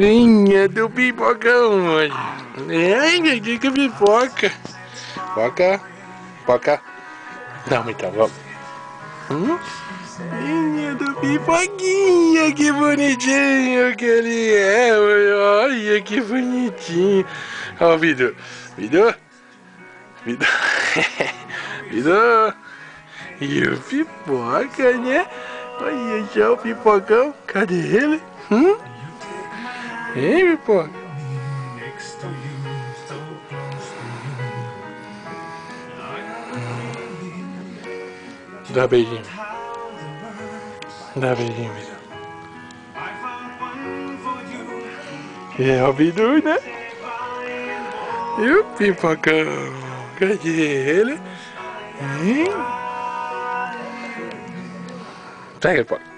Linha do pipocão hoje. Ai, que pipoca. Pipoca. Pipoca. Não, então, vamos. Hum? Linha do pipoquinha, que bonitinho que ele é. Olha que bonitinho. Ó, o Vitor. Vitor. Vitor. Vitor. E o pipoca, né? Olha só o pipocão. Cadê ele? Hum? Hein, pipoca? Dá beijinho. Dá beijinho, Vitor. É o Bidu, né? E o pipocão? Cadê ele? Hein? Pega, pipoca.